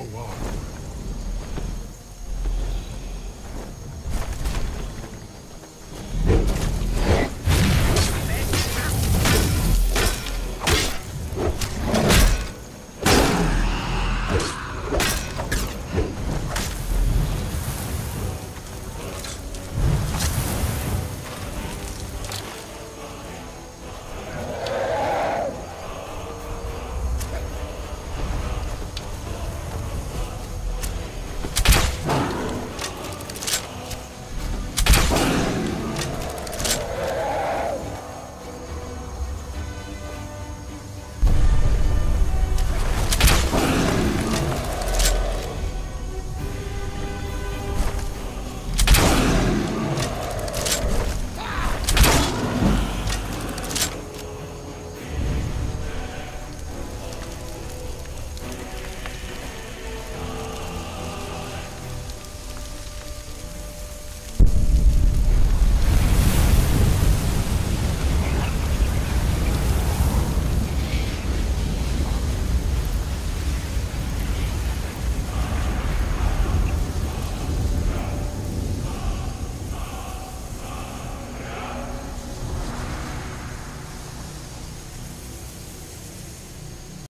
Oh, go on.